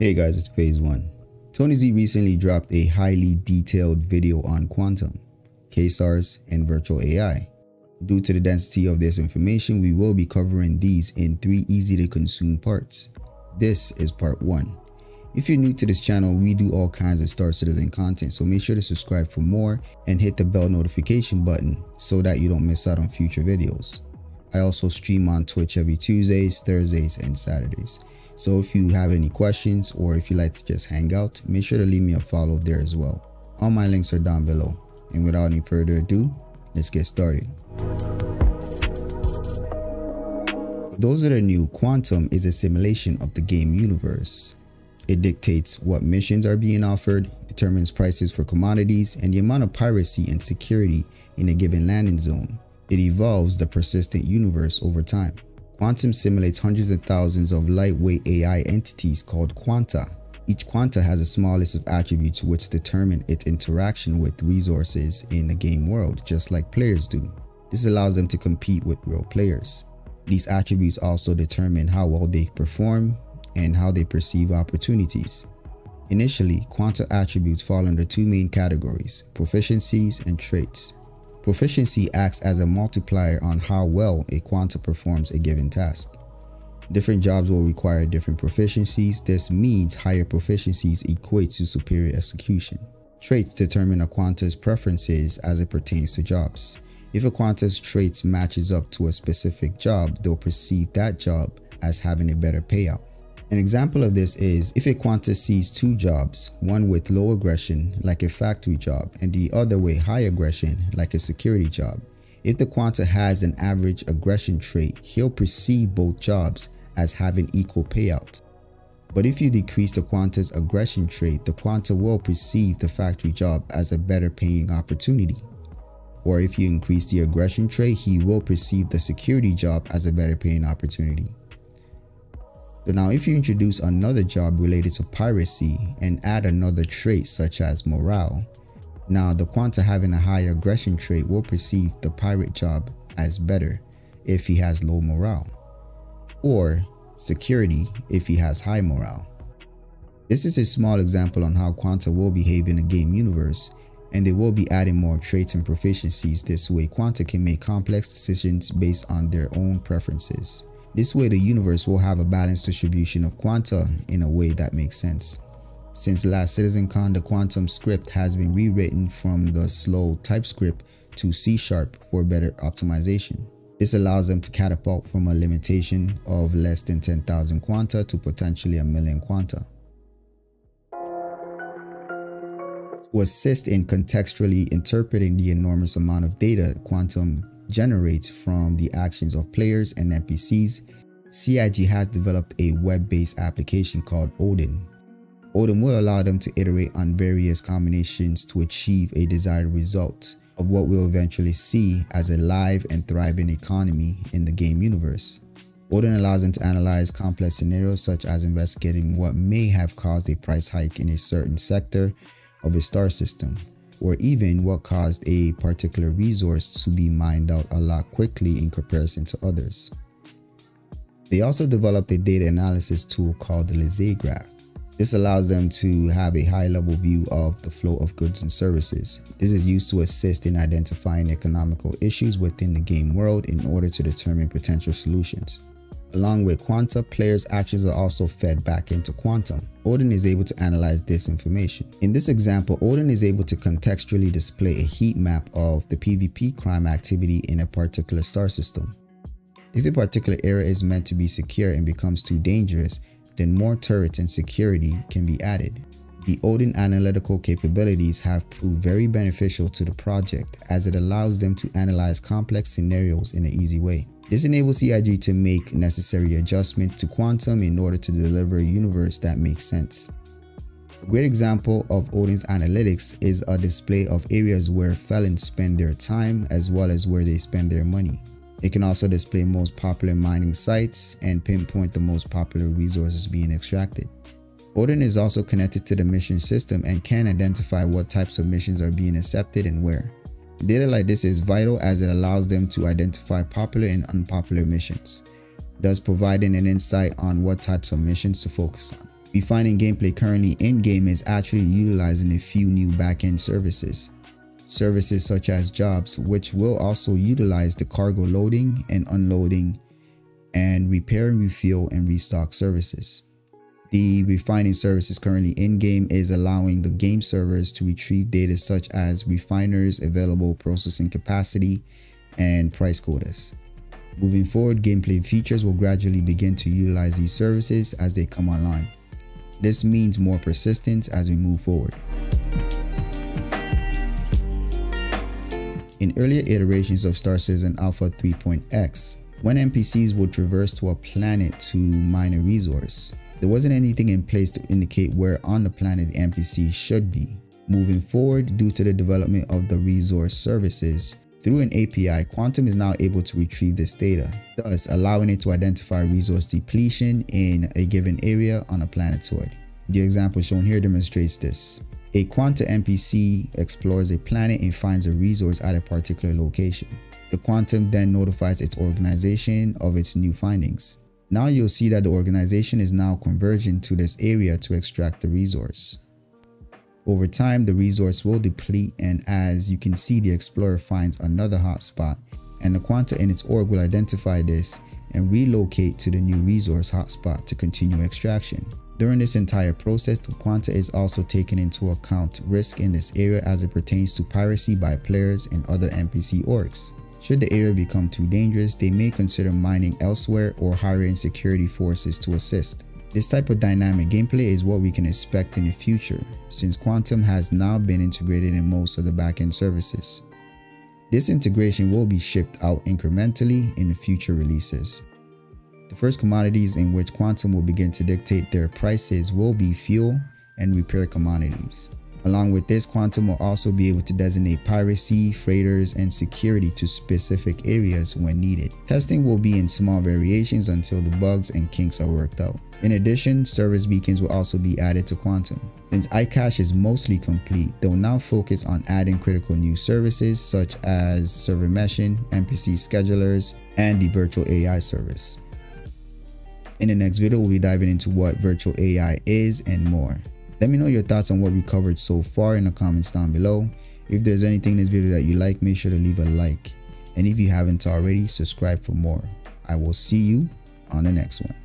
Hey guys, it's Phase 1. Tony Z recently dropped a highly detailed video on quantum, quasars, and virtual AI. Due to the density of this information, we will be covering these in three easy to consume parts. This is part 1. If you're new to this channel, we do all kinds of Star Citizen content, so make sure to subscribe for more and hit the bell notification button so that you don't miss out on future videos. I also stream on Twitch every Tuesdays, Thursdays, and Saturdays. So if you have any questions or if you like to just hang out, make sure to leave me a follow there as well. All my links are down below. And without any further ado, let's get started. For those that are new, Quantum is a simulation of the game universe. It dictates what missions are being offered, determines prices for commodities, and the amount of piracy and security in a given landing zone. It evolves the persistent universe over time. Quantum simulates hundreds of thousands of lightweight AI entities called quanta. Each quanta has a small list of attributes which determine its interaction with resources in the game world, just like players do. This allows them to compete with real players. These attributes also determine how well they perform and how they perceive opportunities. Initially, quanta attributes fall under two main categories, proficiencies and traits. Proficiency acts as a multiplier on how well a quanta performs a given task. Different jobs will require different proficiencies. This means higher proficiencies equate to superior execution. Traits determine a quanta's preferences as it pertains to jobs. If a quanta's traits matches up to a specific job, they'll perceive that job as having a better payout. An example of this is if a quanta sees two jobs, one with low aggression like a factory job and the other with high aggression like a security job. If the quanta has an average aggression trait, he'll perceive both jobs as having equal payout. But if you decrease the quanta's aggression trait, the quanta will perceive the factory job as a better paying opportunity. Or if you increase the aggression trait, he will perceive the security job as a better paying opportunity. So now if you introduce another job related to piracy and add another trait such as morale, now the quanta having a high aggression trait will perceive the pirate job as better if he has low morale, or security if he has high morale. This is a small example on how quanta will behave in a game universe and they will be adding more traits and proficiencies this way quanta can make complex decisions based on their own preferences. This way the universe will have a balanced distribution of quanta in a way that makes sense. Since last CitizenCon, the quantum script has been rewritten from the slow TypeScript to C Sharp for better optimization. This allows them to catapult from a limitation of less than 10,000 quanta to potentially a million quanta. To assist in contextually interpreting the enormous amount of data Quantum generates from the actions of players and NPCs, CIG has developed a web-based application called Odin. Odin will allow them to iterate on various combinations to achieve a desired result of what we'll eventually see as a live and thriving economy in the game universe. Odin allows them to analyze complex scenarios such as investigating what may have caused a price hike in a certain sector of a star system, or even what caused a particular resource to be mined out a lot quickly in comparison to others. They also developed a data analysis tool called the Lizzie graph. This allows them to have a high level view of the flow of goods and services. This is used to assist in identifying economical issues within the game world in order to determine potential solutions. Along with Quanta, players' actions are also fed back into Quantum. Odin is able to analyze this information. In this example, Odin is able to contextually display a heat map of the PvP crime activity in a particular star system. If a particular area is meant to be secure and becomes too dangerous, then more turrets and security can be added. The Odin analytical capabilities have proved very beneficial to the project as it allows them to analyze complex scenarios in an easy way. This enables CIG to make necessary adjustments to Quantum in order to deliver a universe that makes sense. A great example of Odin's analytics is a display of areas where felons spend their time as well as where they spend their money. It can also display most popular mining sites and pinpoint the most popular resources being extracted. Odin is also connected to the mission system and can identify what types of missions are being accepted and where. Data like this is vital as it allows them to identify popular and unpopular missions, thus providing an insight on what types of missions to focus on. Refining gameplay currently in-game is actually utilizing a few new backend services. Services such as jobs, which will also utilize the cargo loading and unloading and repair and refuel and restock services. The refining services currently in-game is allowing the game servers to retrieve data such as refiners, available processing capacity, and price quotas. Moving forward, gameplay features will gradually begin to utilize these services as they come online. This means more persistence as we move forward. In earlier iterations of Star Citizen Alpha 3.x, when NPCs would traverse to a planet to mine a resource, there wasn't anything in place to indicate where on the planet the NPC should be. Moving forward, due to the development of the resource services, through an API, Quantum is now able to retrieve this data, thus allowing it to identify resource depletion in a given area on a planetoid. The example shown here demonstrates this. A Quanta NPC explores a planet and finds a resource at a particular location. The Quantum then notifies its organization of its new findings. Now you'll see that the organization is now converging to this area to extract the resource. Over time, the resource will deplete and as you can see, the explorer finds another hotspot and the Quanta in its org will identify this and relocate to the new resource hotspot to continue extraction. During this entire process, the Quanta is also taking into account risk in this area as it pertains to piracy by players and other NPC orgs. Should the area become too dangerous, they may consider mining elsewhere or hiring security forces to assist. This type of dynamic gameplay is what we can expect in the future, since Quantum has now been integrated in most of the backend services. This integration will be shipped out incrementally in the future releases. The first commodities in which Quantum will begin to dictate their prices will be fuel and repair commodities. Along with this, Quantum will also be able to designate piracy, freighters, and security to specific areas when needed. Testing will be in small variations until the bugs and kinks are worked out. In addition, service beacons will also be added to Quantum. Since iCache is mostly complete, they will now focus on adding critical new services such as server meshing, NPC schedulers, and the virtual AI service. In the next video, we'll be diving into what virtual AI is and more. Let me know your thoughts on what we covered so far in the comments down below. If there's anything in this video that you like, make sure to leave a like. And if you haven't already, subscribe for more. I will see you on the next one.